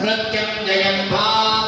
नृत्यं जयं भा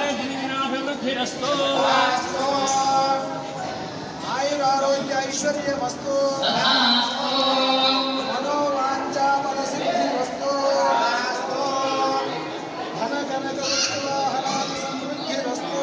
बुद्धिरस्तु आयुरारोग्य ऐश्वर्यमस्तु मनोवाञ्चापरसिद्धिरस्तु धनकनकवस्तुवाहनादिसमृद्धिरस्तु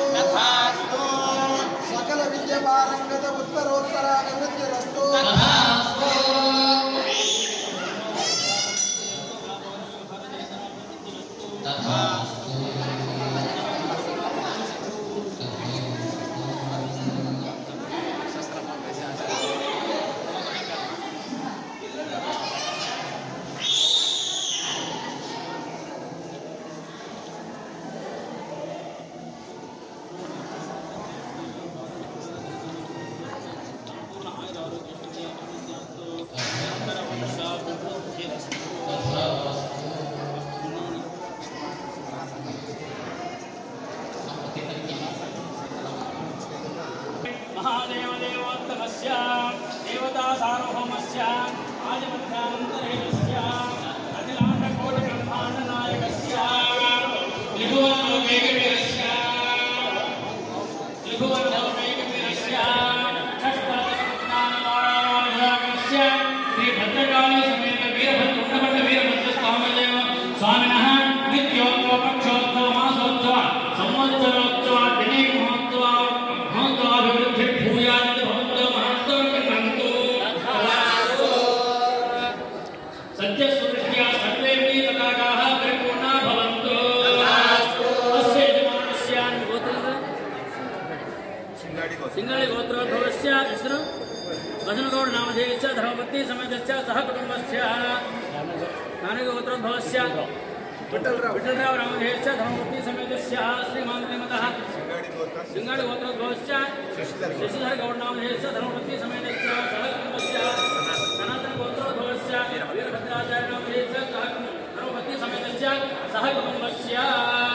यस्रो वचनगौड़ नामधेय धर्मपत्नी समेत सह कुटुंबस्य विठलराव रामधेय धर्मपत्नी समेत श्रीमांगलिमतः सिंगाड़ी शशिधर गौड़ नामधेय धर्मपत्नी समेत सह कुटुंबस्य नामधेय धर्मपत्नी समेत सह कुटुंबस्य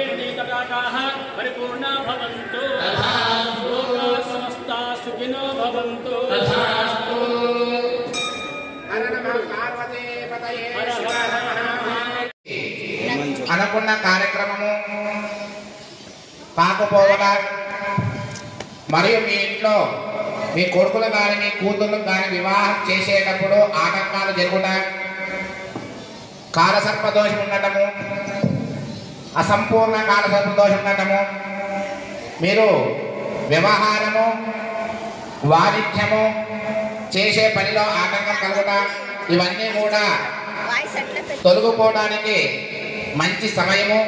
నదీ తటాకాः పరిపూర్ణా భవంతు లోకా సమస్తా సుఖినో భవంతు హర హర హర హర అనుకున్న కార్యక్రమము కాకపోవగా మరియు మీ ఇంట్లో మీ కొడుకులు కానీ మీ కూతుర్లు కానీ వివాహం చేసేటప్పుడు ఆటంకాలు జరుగుట కాలసర్పదోషం ఉండటము అసంపూర్ణ కాలసర్పదోషం ఉండటము మీరు వ్యవహారము వాణిజ్యము చేసే పనిలో ఆటంకం కలుగుట ఇవన్నీ కూడా తొలగిపోవడానికి మంచి సమయము.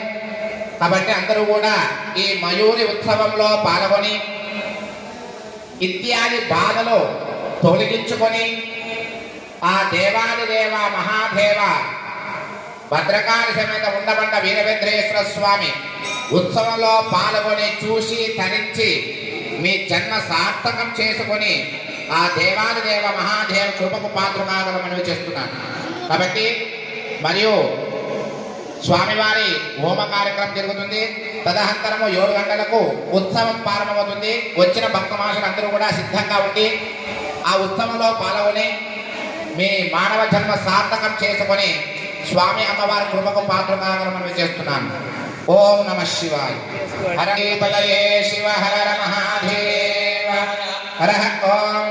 కాబట్టి అందరూ కూడా ఈ మయూరి ఉత్సవంలో పాల్గొని ఇత్యాది బాధలు తొలగించుకొని ఆ దేవాది దేవ మహాదేవ భద్రకాళి సమేత ఉండబడ్డ వీరభద్రేశ్వర స్వామి ఉత్సవంలో పాల్గొని చూసి తరించి మీ జన్మ సార్థకం చేసుకొని ఆ దేవాది దేవ మహాదేవ కృపకు పాత్రకాగల మనవి చేస్తున్నాను కాబట్టి మరియు స్వామివారి హోమ కార్యక్రమం జరుగుతుంది. తదనంతరము ఏడు గంటలకు ఉత్సవం ప్రారంభమవుతుంది వచ్చిన భక్త మహర్షులు అందరూ కూడా సిద్ధంగా ఉండి ఆ ఉత్సవంలో పాల్గొని మీ మానవ జన్మ సార్థకం చేసుకొని స్వామి అమ్మవారి కృపకు పాత్ర మనం చేస్తున్నాను. ఓం నమ శివాయ. హరే శివ హర మహాదేవ హర ఓం